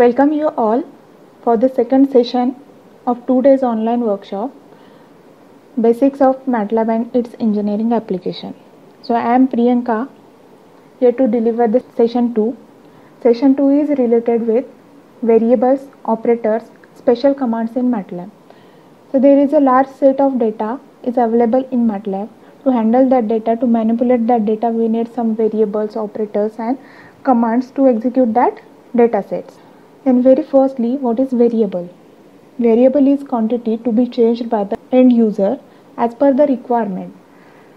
Welcome you all for the second session of two days online workshop Basics of MATLAB and its engineering application. So I am Priyanka here to deliver the session 2. Session 2 is related with variables, operators, special commands in MATLAB. So there is a large set of data is available in MATLAB. To handle that data, to manipulate that data, we need some variables, operators and commands to execute that data sets. Then very firstly, what is variable? Variable is quantity to be changed by the end user as per the requirement.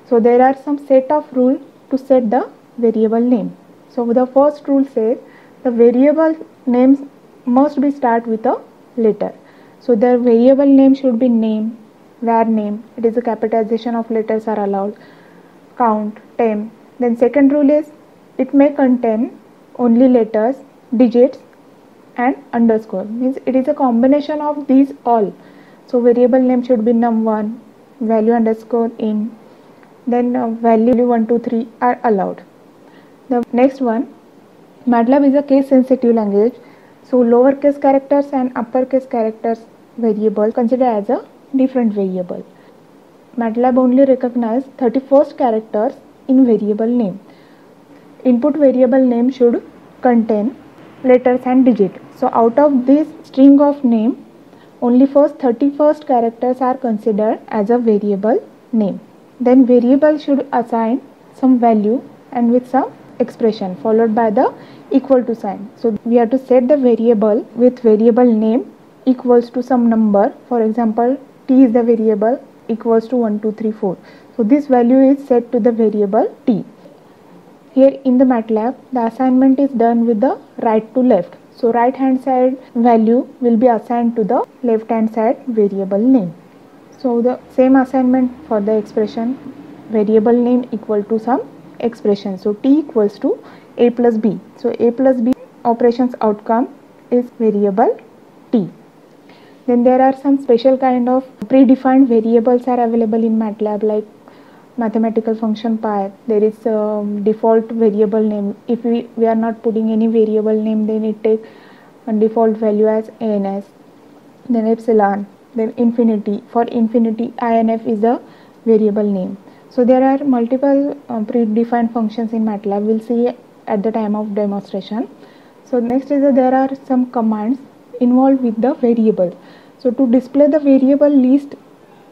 So there are some set of rule to set the variable name. So the first rule says the variable names must be start with a letter. So the variable name should be name, var name, it is a capitalization of letters are allowed, count, temp. Then second rule is it may contain only letters, digits and underscore. Means it is a combination of these all. So variable name should be num1 value underscore in then uh, value 1 2 3 are allowed. The next one matlab is a case sensitive language. So lowercase characters and uppercase characters variable considered as a different variable. Matlab only recognize 31st characters in variable name. Input variable name should contain letters and digit so out of this string of name, only first 31st characters are considered as a variable name. Then variable should assign some value and with some expression followed by the equal to sign. So we have to set the variable with variable name equals to some number. For example, t is the variable equals to 1, 2, 3, 4. So this value is set to the variable t. Here in the MATLAB, the assignment is done with the right to left. So right hand side value will be assigned to the left hand side variable name. So the same assignment for the expression variable name equal to some expression. So t equals to a plus b. So a plus b operations outcome is variable t. Then there are some special kind of predefined variables are available in MATLAB like mathematical function pi there is a default variable name. If we, we are not putting any variable name then it takes a uh, default value as ans then epsilon then infinity. For infinity inf is a variable name. So there are multiple uh, predefined functions in matlab. We'll see at the time of demonstration. So next is that there are some commands involved with the variable. So to display the variable list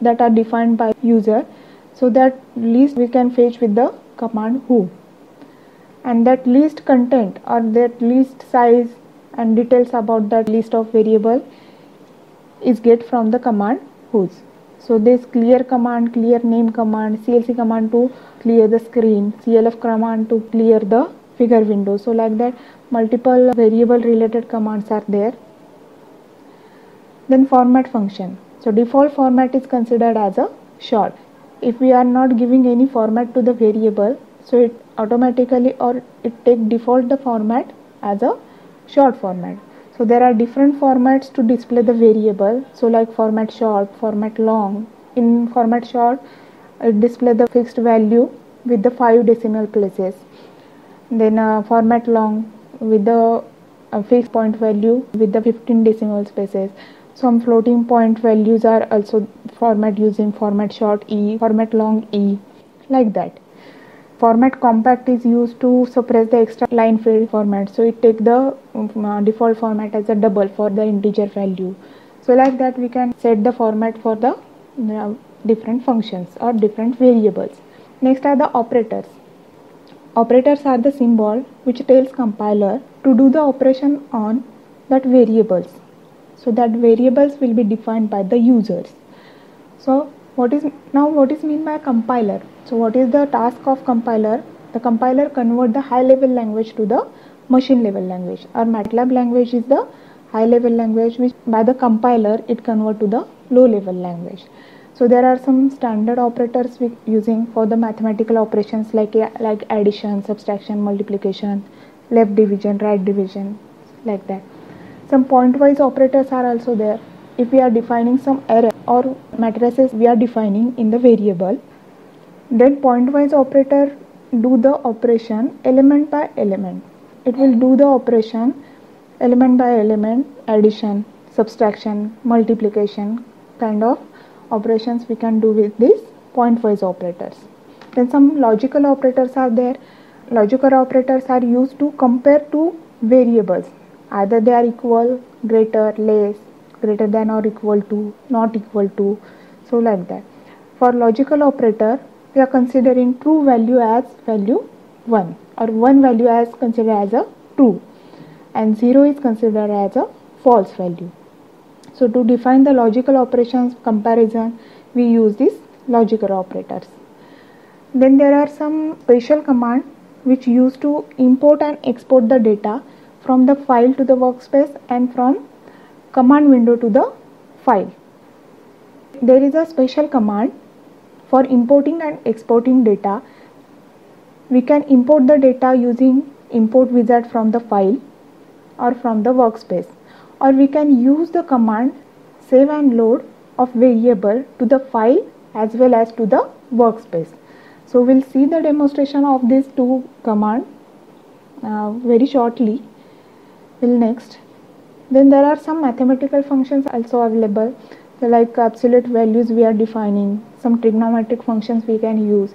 that are defined by user so that list we can fetch with the command who. And that list content or that list size and details about that list of variable is get from the command whos so this clear command clear name command clc command to clear the screen clf command to clear the figure window. So like that multiple variable related commands are there. Then format function. So default format is considered as a short if we are not giving any format to the variable so it automatically or it take default the format as a short format. So there are different formats to display the variable. So like format short format long. In format short it display the fixed value with the 5 decimal places. Then uh, format long with the uh, fixed point value with the 15 decimal places some floating point values are also format using format short e, format long e, like that. Format compact is used to suppress the extra line feed format. So it take the um, uh, default format as a double for the integer value. So like that we can set the format for the uh, different functions or different variables. Next are the operators. Operators are the symbol which tells compiler to do the operation on that variables so that variables will be defined by the users so what is now what is mean by compiler? So what is the task of compiler? The compiler convert the high level language to the machine level language. Or matlab language is the high level language which by the compiler it convert to the low level language. So there are some standard operators we using for the mathematical operations like like addition subtraction multiplication left division right division like that. Some point wise operators are also there. If we are defining some array or matrices we are defining in the variable, then pointwise operator do the operation element by element. It will do the operation element by element addition subtraction multiplication kind of operations we can do with these pointwise operators. Then some logical operators are there. Logical operators are used to compare two variables. Either they are equal greater less greater than or equal to not equal to so like that. For logical operator we are considering true value as value 1 or one value as considered as a true and 0 is considered as a false value. So to define the logical operations comparison we use these logical operators. Then there are some special commands which used to import and export the data from the file to the workspace and from command window to the file. There is a special command for importing and exporting data. We can import the data using import wizard from the file or from the workspace or we can use the command save and load of variable to the file as well as to the workspace. So we'll see the demonstration of these two commands uh, very shortly. We'll next. Then there are some mathematical functions also available. Like absolute values we are defining, some trigonometric functions we can use.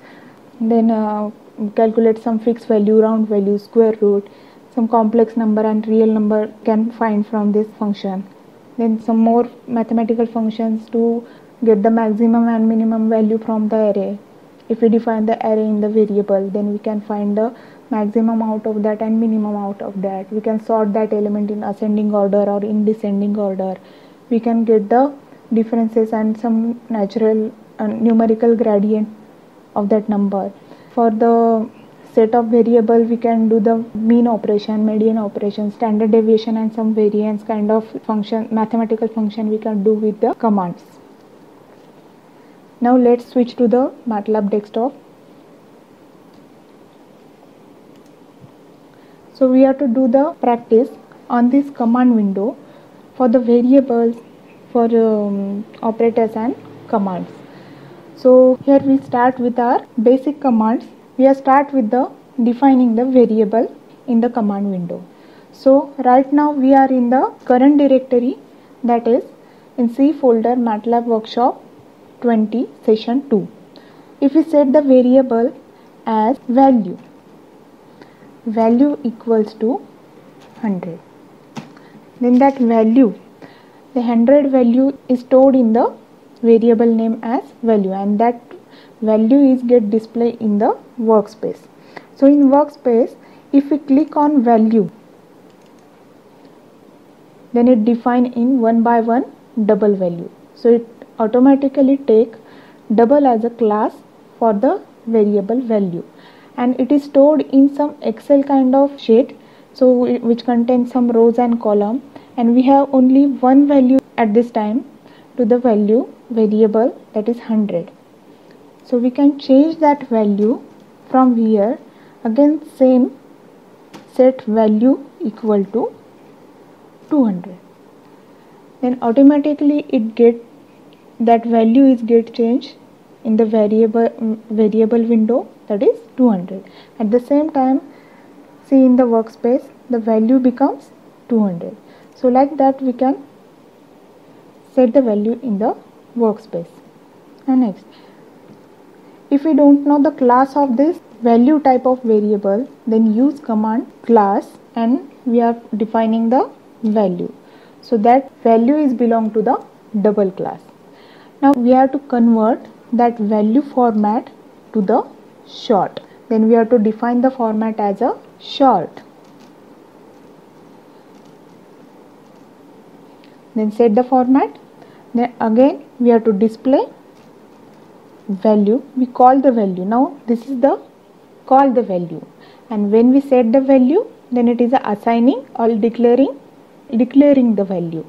Then uh, calculate some fixed value, round value, square root, some complex number and real number can find from this function. Then some more mathematical functions to get the maximum and minimum value from the array if we define the array in the variable then we can find the maximum out of that and minimum out of that. We can sort that element in ascending order or in descending order. We can get the differences and some natural uh, numerical gradient of that number. For the set of variable we can do the mean operation median operation standard deviation and some variance kind of function mathematical function we can do with the commands. Now let's switch to the MATLAB desktop. So we have to do the practice on this command window for the variables for um, operators and commands. So here we start with our basic commands. We are start with the defining the variable in the command window. So right now we are in the current directory that is in C folder MATLAB workshop 20 session 2 if we set the variable as value value equals to 100 then that value the 100 value is stored in the variable name as value and that value is get displayed in the workspace. So in workspace if we click on value then it define in one by one double value. So it automatically take double as a class for the variable value and it is stored in some excel kind of sheet so which contains some rows and column. And we have only one value at this time to the value variable that is 100 so we can change that value from here. Again same set value equal to 200 then automatically it get that value is get changed in the variable mm, variable window that is 200 at the same time see in the workspace the value becomes 200 so like that we can set the value in the workspace. And next if we don't know the class of this value type of variable then use command class and we are defining the value. So that value is belong to the double class. Now we have to convert that value format to the short. Then we have to define the format as a short. Then set the format. Then again we have to display value. We call the value. Now this is the call the value. And when we set the value then it is assigning or declaring declaring the value.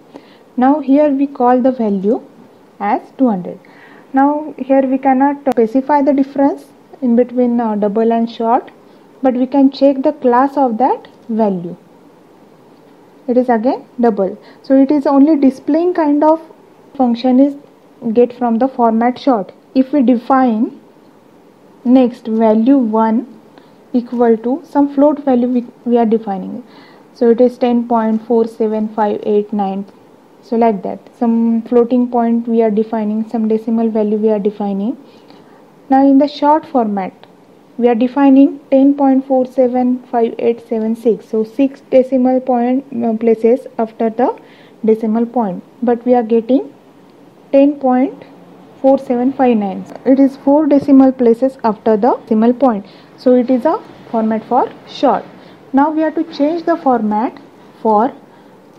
Now here we call the value as 200 now here we cannot specify the difference in between uh, double and short but we can check the class of that value. It is again double. So it is only displaying kind of function is get from the format short. If we define next value 1 equal to some float value we, we are defining so it is 10.47589 so like that. Some floating point we are defining some decimal value we are defining. Now in the short format we are defining 10.475876 so 6 decimal point uh, places after the decimal point. But we are getting 10.4759 it is 4 decimal places after the decimal point. So it is a format for short. Now we have to change the format for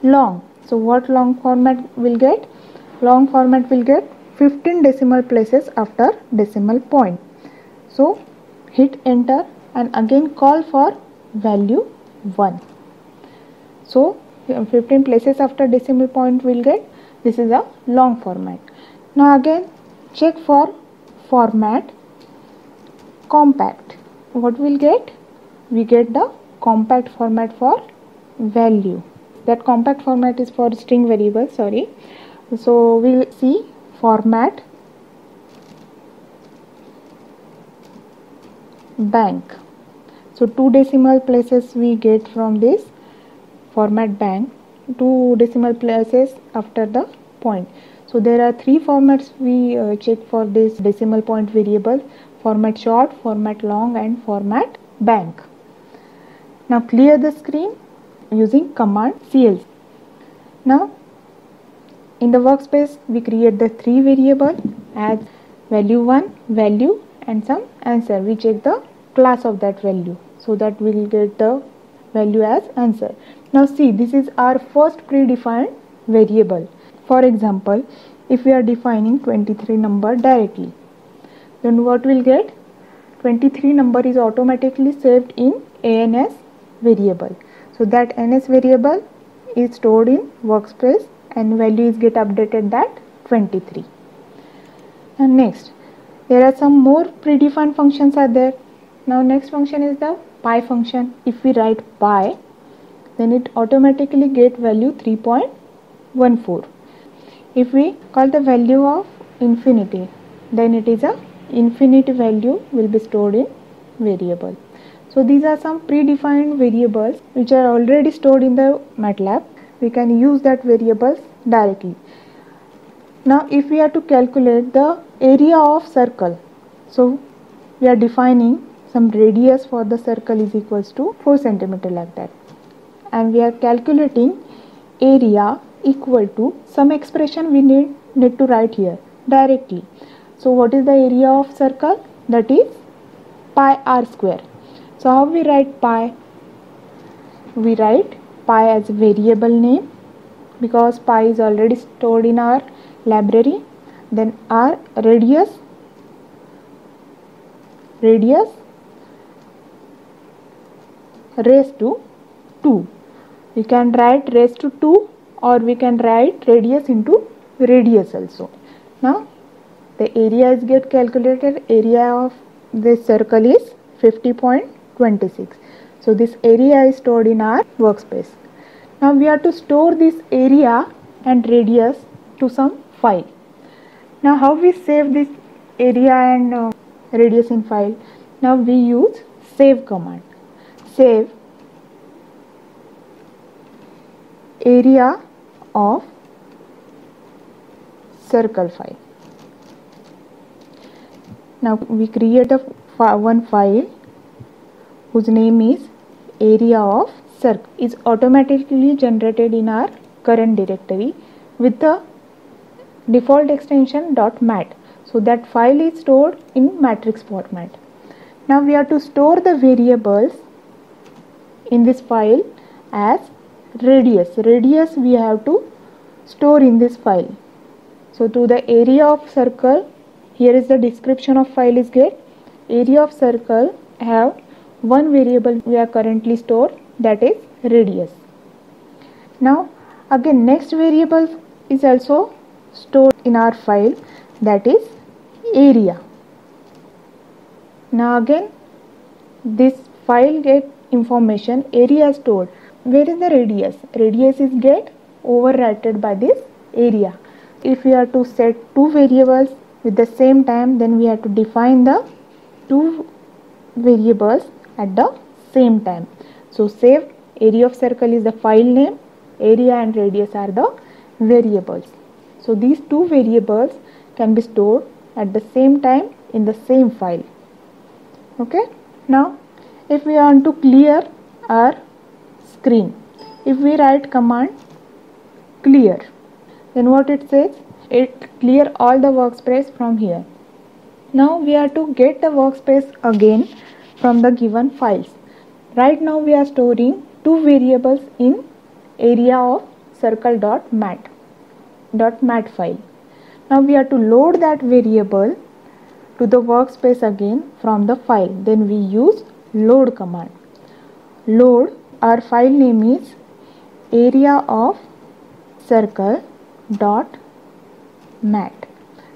long so what long format will get? Long format will get 15 decimal places after decimal point. So hit enter and again call for value 1 so 15 places after decimal point will get. This is a long format. Now again check for format compact. What will get? We get the compact format for value that compact format is for string variable sorry. So we'll see format bank. So two decimal places we get from this format bank two decimal places after the point. So there are three formats we uh, check for this decimal point variable format short format long and format bank. Now clear the screen using command clc now in the workspace we create the three variable as value 1 value and some answer. We check the class of that value so that we will get the value as answer. Now see this is our first predefined variable. For example if we are defining 23 number directly then what we'll get? 23 number is automatically saved in ans variable so that ans variable is stored in workspace and value is get updated that 23 and next there are some more predefined functions are there. Now next function is the pi function. If we write pi then it automatically get value 3.14 if we call the value of infinity then it is a infinity value will be stored in variable so these are some predefined variables which are already stored in the MATLAB. We can use that variables directly. Now if we are to calculate the area of circle, so we are defining some radius for the circle is equals to 4 centimeter like that and we are calculating area equal to some expression we need need to write here directly so what is the area of circle that is pi r square so how we write pi? We write pi as a variable name because pi is already stored in our library. Then r radius, radius raised to 2. We can write raised to 2 or we can write radius into radius also. Now the area is get calculated area of this circle is 50 point 26 so this area is stored in our workspace. Now we have to store this area and radius to some file. Now how we save this area and uh, radius in file? Now we use save command. Save area of circle file. Now we create a one file whose name is area of circle is automatically generated in our current directory with the default extension .mat. So that file is stored in matrix format. Now we have to store the variables in this file as radius. Radius we have to store in this file. So to the area of circle here is the description of file is get. Area of circle have one variable we are currently stored that is radius. Now again next variable is also stored in our file that is area. Now again this file get information area stored. Where is the radius? Radius is get overwritten by this area. If we are to set two variables with the same time then we have to define the two variables at the same time. So save area of circle is the file name area and radius are the variables. So these two variables can be stored at the same time in the same file. Okay? Now if we want to clear our screen if we write command clear then what it says? It clear all the workspace from here. Now we are to get the workspace again from the given files. Right now we are storing two variables in area of circle.mat dot .mat file. Now we have to load that variable to the workspace again from the file. Then we use load command. Load our file name is area of circle dot mat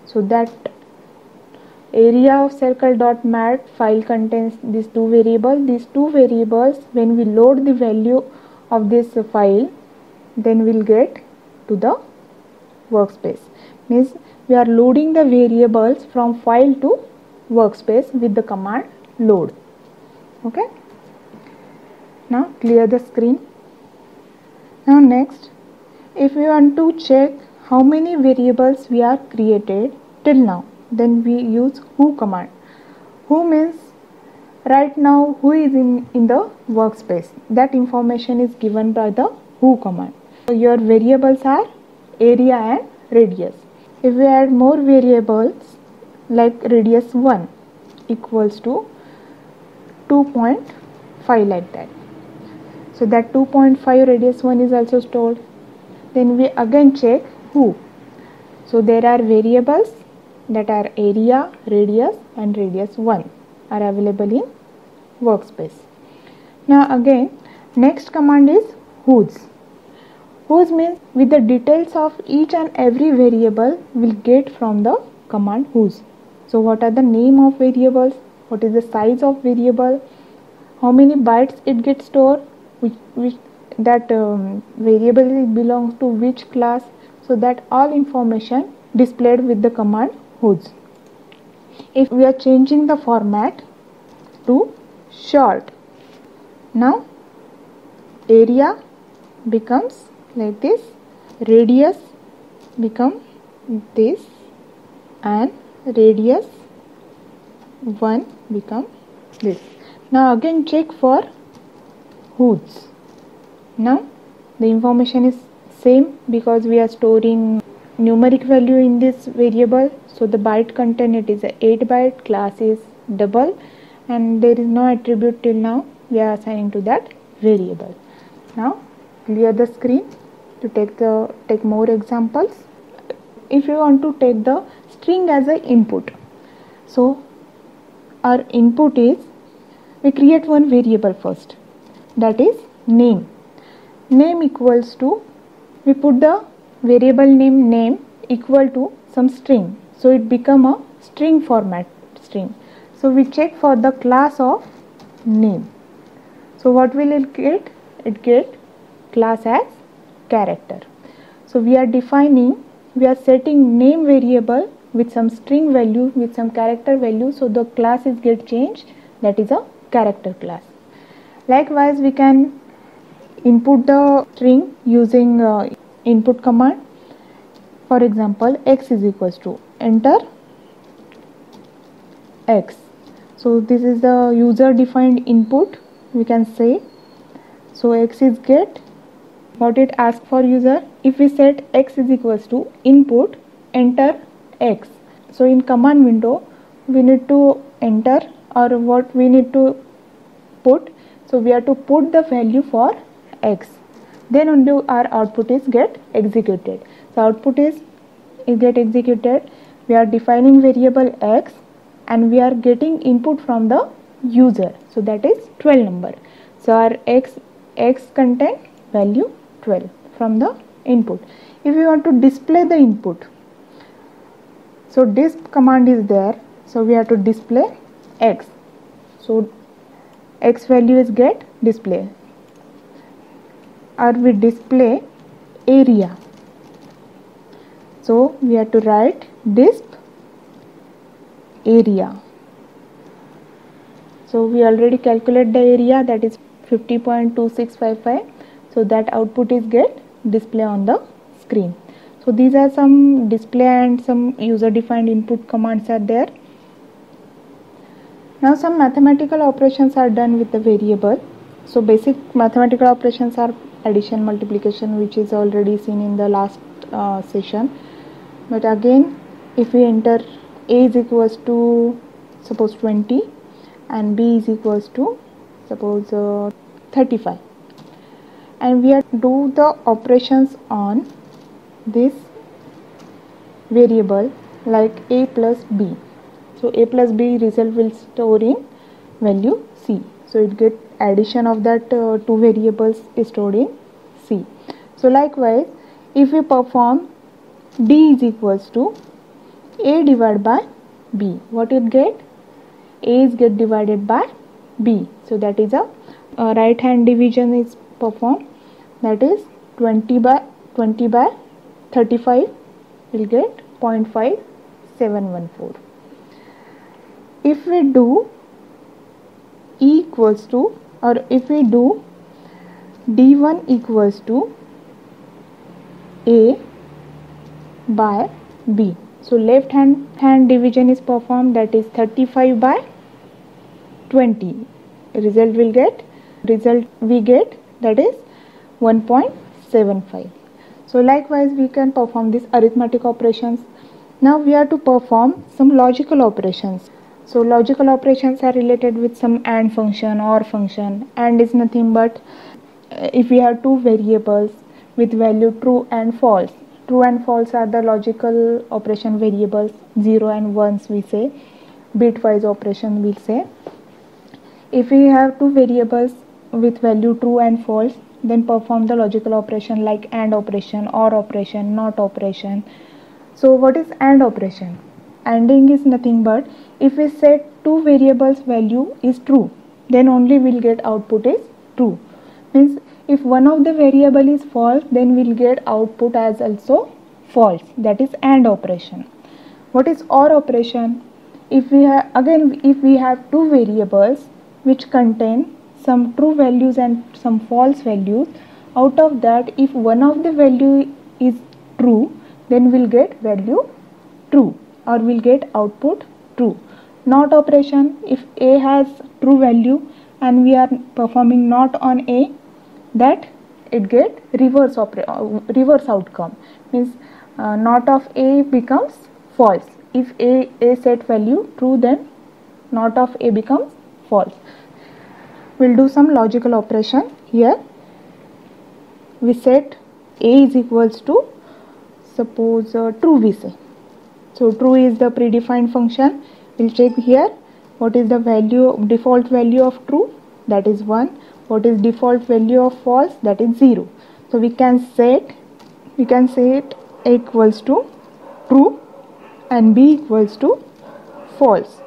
so that area of circle dot mat file contains these two variables. These two variables when we load the value of this file then we'll get to the workspace. Means we are loading the variables from file to workspace with the command load. Okay? Now clear the screen. Now next if we want to check how many variables we are created till now then we use who command. Who means right now who is in in the workspace. That information is given by the who command. So your variables are area and radius. If we add more variables like radius 1 equals to 2.5 like that. So that 2.5 radius 1 is also stored. Then we again check who. So there are variables that are area radius and radius 1 are available in workspace. Now again next command is whos. Whos means with the details of each and every variable will get from the command whos. so what are the name of variables? What is the size of variable? How many bytes it gets stored? Which, which that um, variable belongs to which class? So that all information displayed with the command whos if we are changing the format to short now area becomes like this radius become this and radius 1 become this now again check for whos. now the information is same because we are storing numeric value in this variable. So the byte content it is a 8 byte class is double and there is no attribute till now. We are assigning to that variable. Now clear the screen to take the take more examples. If you want to take the string as an input so our input is we create one variable first. That is name. Name equals to we put the variable name name equal to some string. So it become a string format string. So we check for the class of name. So what will it get? It get class as character. So we are defining, we are setting name variable with some string value with some character value. So the class is get changed. That is a character class. Likewise we can input the string using uh, input command. For example x is equals to enter x. So this is the user defined input we can say. So x is get. What it asks for user? If we set x is equals to input enter x. So in command window we need to enter or what we need to put. So we have to put the value for x then only our output is get executed. So output is get executed. We are defining variable x and we are getting input from the user. So that is 12 number. So our x x content value 12 from the input. If you want to display the input so disp command is there. So we have to display x. So x value is get display or we display area. So we have to write disp area. So we already calculate the area that is 50.2655 so that output is get display on the screen. So these are some display and some user defined input commands are there. Now some mathematical operations are done with the variable. So basic mathematical operations are addition multiplication which is already seen in the last uh, session. But again if we enter a is equals to suppose 20 and b is equals to suppose uh, 35 and we are do the operations on this variable like a plus b. So a plus b result will store in value c. So it get addition of that uh, two variables is stored in c. So likewise if we perform d is equals to a divided by b what it get? A is get divided by b. So that is a, a right hand division is performed. That is 20 by 20 by 35 will get 0.5714 if we do e equals to or if we do d1 equals to a by b so left hand hand division is performed that is 35 by 20 result will get result we get that is 1.75 so likewise we can perform these arithmetic operations. Now we are to perform some logical operations. So logical operations are related with some AND function or function. AND is nothing but uh, if we have two variables with value true and false. True and false are the logical operation variables 0 and 1s we say. Bitwise operation we say. If we have two variables with value true and false then perform the logical operation like AND operation, OR operation, NOT operation. So what is AND operation? ANDing is nothing but if we set two variables value is true then only we'll get output is true. Means if one of the variable is false then we'll get output as also false that is AND operation. What is OR operation? If we have again if we have two variables which contain some true values and some false values out of that if one of the value is true then we'll get value true or we'll get output true. Not operation if a has true value and we are performing not on a that it get reverse uh, reverse outcome. Means uh, not of a becomes false. If a a set value true then not of a becomes false. We'll do some logical operation here. We set a is equals to suppose uh, true we say so true is the predefined function. We'll check here. What is the value default value of true? That is 1 what is default value of false? That is 0 so we can set we can set a equals to true and b equals to false.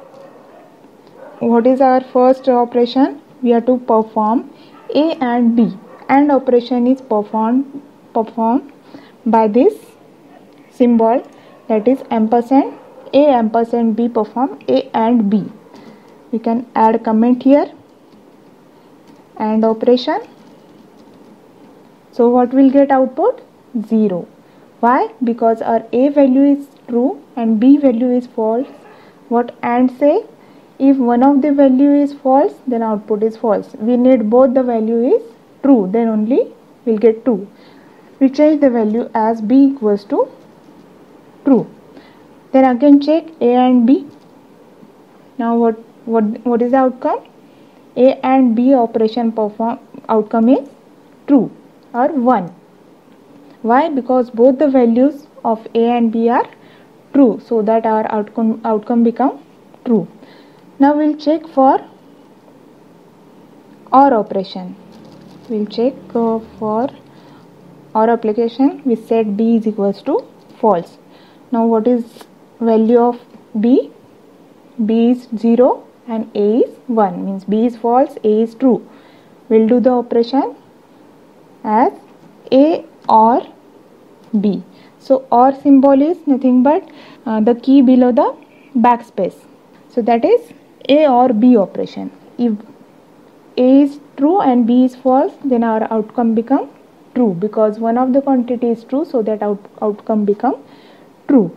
What is our first operation? We have to perform A and B. And operation is performed performed by this symbol that is ampersand A ampersand B perform A and B. We can add comment here and operation. So what will get output? 0. Why? Because our A value is true and B value is false. What AND say? if one of the value is false then output is false we need both the value is true then only we'll get 2 we change the value as b equals to then again check a and b now what what what is the outcome a and b operation perform outcome is true or 1 why because both the values of a and b are true so that our outcome outcome become true now we'll check for OR operation. We'll check uh, for OR application. We set B is equals to false. Now what is value of B? B is 0 and A is 1 means B is false, A is true. We'll do the operation as A or B. So OR symbol is nothing but uh, the key below the backspace. So that is a or B operation. If A is true and b is false then our outcome become true because one of the quantity is true so that out, outcome become true.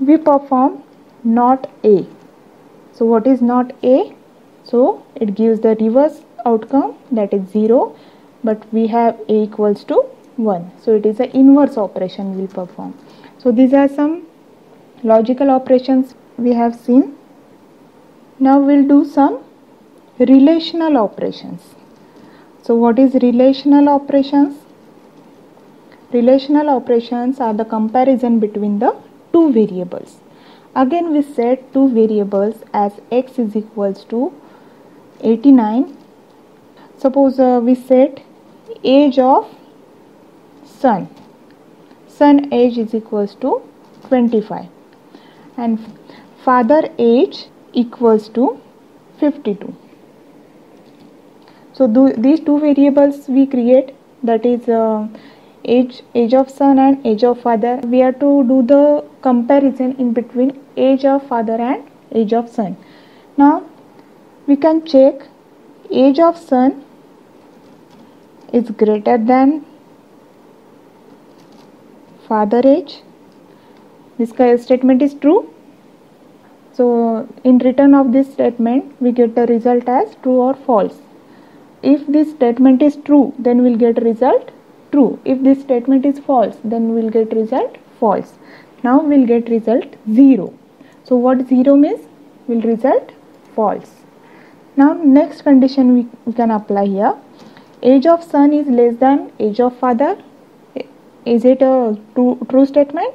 We perform not a. So what is not a? So it gives the reverse outcome that is 0 but we have a equals to 1 so it is an inverse operation we'll perform. So these are some logical operations we have seen. Now we'll do some relational operations. So what is relational operations relational operations are the comparison between the two variables. Again we set two variables as x is equals to 89 suppose uh, we set age of son son age is equals to 25 and father age equals to 52 so do, these two variables we create that is uh, age age of son and age of father. We have to do the comparison in between age of father and age of son. Now we can check age of son is greater than father age. This statement is true. So in return of this statement we get the result as true or false. If this statement is true then we'll get result true. If this statement is false then we'll get result false. Now we'll get result 0 so what 0 means? Will result false. Now next condition we, we can apply here. Age of son is less than age of father. Is it a true, true statement?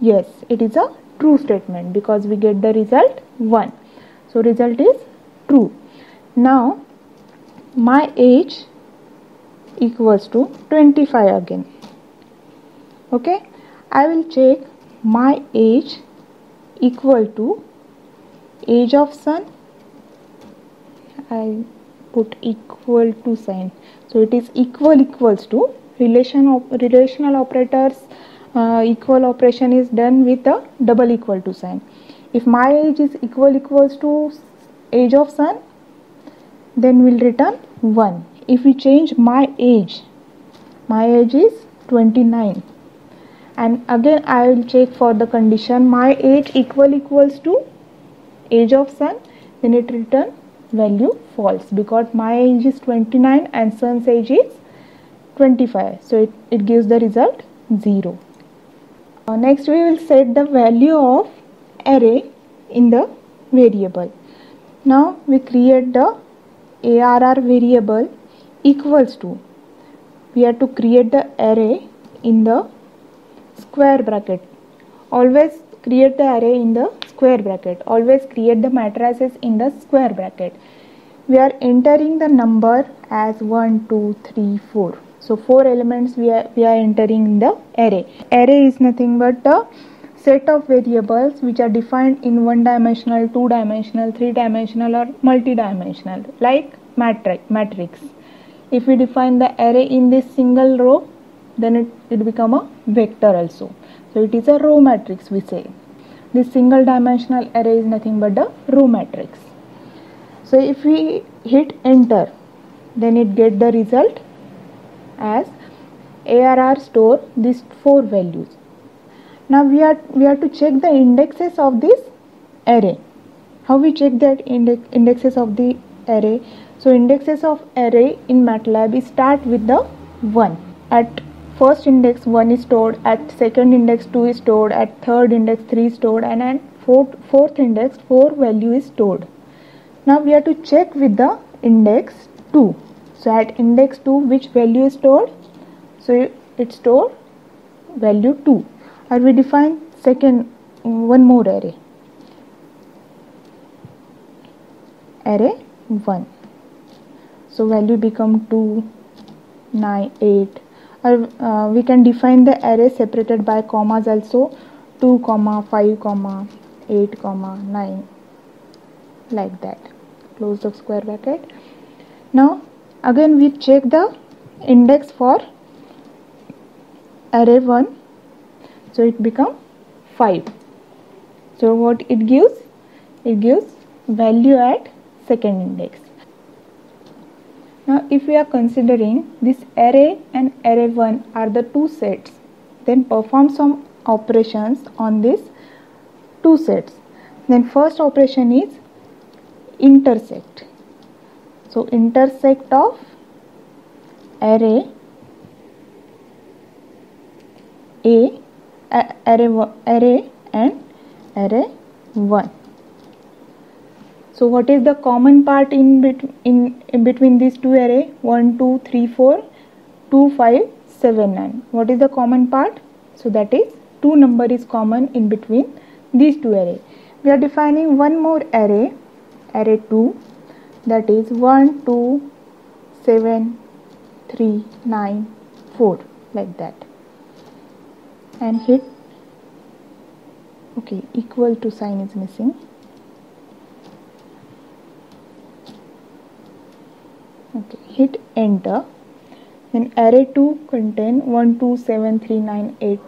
Yes, it is a true statement because we get the result 1. So, result is true. Now, my age equals to 25 again. Okay, I will check my age equal to age of son. I put equal to sign. So, it is equal equals to relation op relational operators uh, equal operation is done with a double equal to sign if my age is equal equals to age of son then we'll return 1 if we change my age my age is 29 and again I will check for the condition. My age equal equals to age of son then it return value false because my age is 29 and son's age is 25 so it, it gives the result 0 uh, next we will set the value of array in the variable. Now we create the arr variable equals to we have to create the array in the square bracket always create the array in the square bracket always create the matrices in the square bracket we are entering the number as 1 2 3 4 so four elements we are, we are entering in the array. Array is nothing but a set of variables which are defined in one dimensional, two dimensional, three dimensional or multi-dimensional like matrix. matrix. If we define the array in this single row then it, it become a vector also. So it is a row matrix we say. This single dimensional array is nothing but the row matrix. So if we hit enter then it get the result as ARR store these four values. Now we are we have to check the indexes of this array. How we check that index, indexes of the array? So indexes of array in MATLAB start with the 1. At first index 1 is stored, at second index 2 is stored, at third index 3 is stored and at fourth, fourth index 4 value is stored. Now we have to check with the index 2 so at index 2 which value is stored? So it store value 2 or we define second one more array. Array 1 so value become 2 9 8 or uh, we can define the array separated by commas also. 2 comma 5 comma 8 comma 9 like that. Close the square bracket. Now again we check the index for array 1 so it become 5 so what it gives? It gives value at second index now if we are considering this array and array 1 are the two sets then perform some operations on this two sets. Then first operation is intersect. So intersect of array a array array and array 1 so what is the common part in, bet in, in between these two array? 1 2 3 4 2 5 7 9 what is the common part? So that is two number is common in between these two array. We are defining one more array array 2 that is 1 2 7 3 9 4 like that. And hit okay equal to sign is missing okay hit enter. Then array 2 contain 1 2 7 3 9 8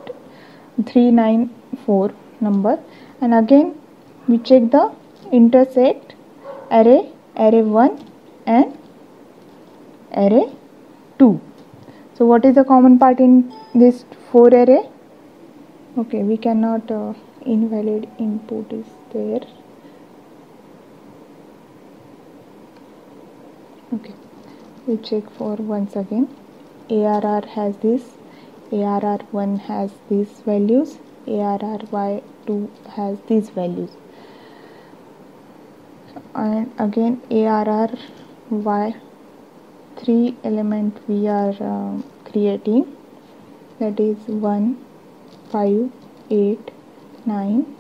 3 9 4 number. And again we check the intersect array array 1 and array 2 so what is the common part in this 4 array? Okay we cannot uh, invalid input is there okay we check for once again. ARR has this ARR1 has these values ARRY2 has these values. And again ARR y 3 element we are uh, creating. That is 1 5 8 9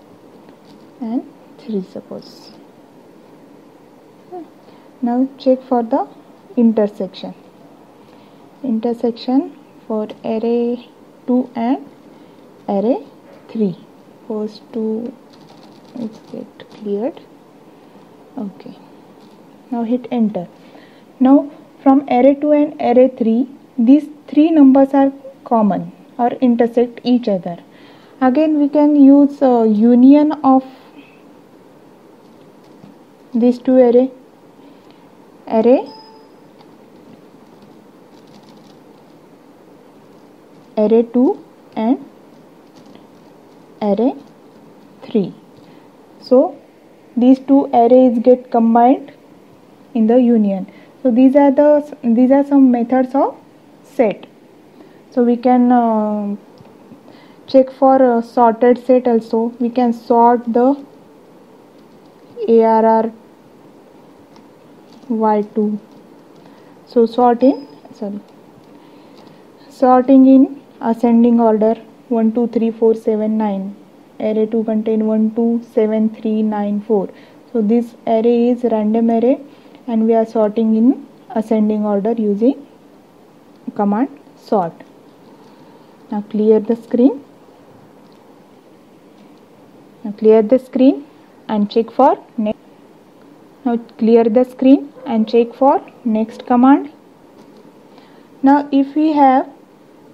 and 3 suppose. Now check for the intersection. Intersection for array 2 and array 3 first two let's get cleared. Okay. Now hit enter. Now from array 2 and array 3 these three numbers are common or intersect each other. Again we can use uh, union of these two array array array 2 and array 3 so these two arrays get combined in the union. So these are the these are some methods of set. So we can uh, check for a sorted set also. We can sort the ARR y2 so sort in sorry. Sorting in ascending order 1 2 3 4 7 9 array 2 contain 1 2 7 3 9 4 so this array is random array and we are sorting in ascending order using command sort. Now clear the screen. Now clear the screen and check for next. Now clear the screen and check for next command. Now if we have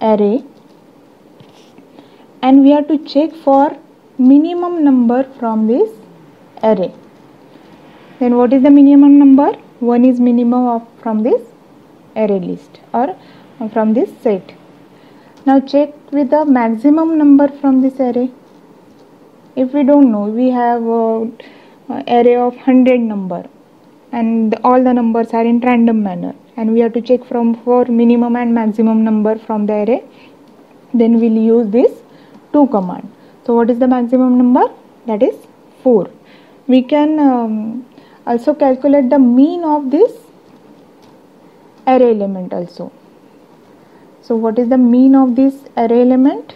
array and we have to check for minimum number from this array. Then what is the minimum number? 1 is minimum of from this array list or from this set. Now check with the maximum number from this array. If we don't know we have a, array of 100 number and all the numbers are in random manner. And we have to check from for minimum and maximum number from the array. Then we'll use this to command. So what is the maximum number? That is 4 we can um, also calculate the mean of this array element also. So what is the mean of this array element?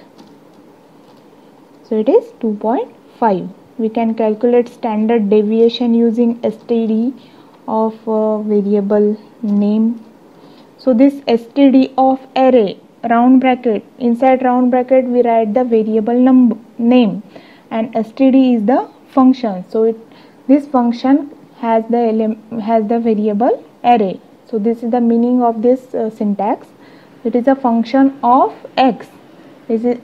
So it is 2.5 we can calculate standard deviation using std of variable name. So this std of array round bracket. Inside round bracket we write the variable number name and std is the function. So it this function has the has the variable array. So this is the meaning of this uh, syntax. It is a function of x. This is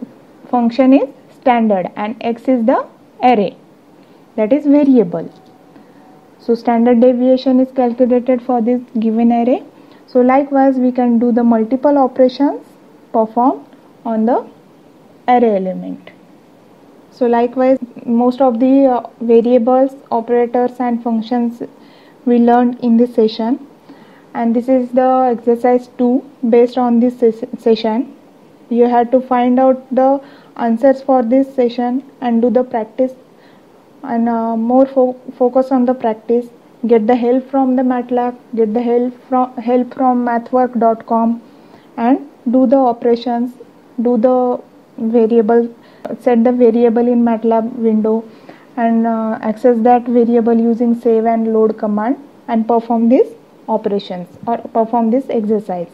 function is standard and x is the array. That is variable. So standard deviation is calculated for this given array. So likewise we can do the multiple operations performed on the array element. So likewise most of the uh, variables operators and functions we learned in this session. And this is the exercise 2 based on this ses session. You have to find out the answers for this session and do the practice. And uh, more fo focus on the practice. Get the help from the matlab. Get the help from help from mathwork.com and do the operations do the variable set the variable in matlab window and uh, access that variable using save and load command and perform these operations or perform this exercise.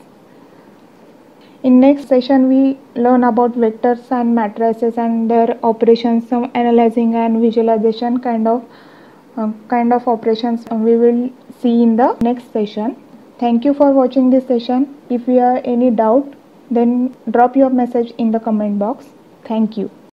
In next session we learn about vectors and matrices and their operations some analyzing and visualization kind of uh, kind of operations we will see in the next session. Thank you for watching this session. If you have any doubt then drop your message in the comment box. Thank you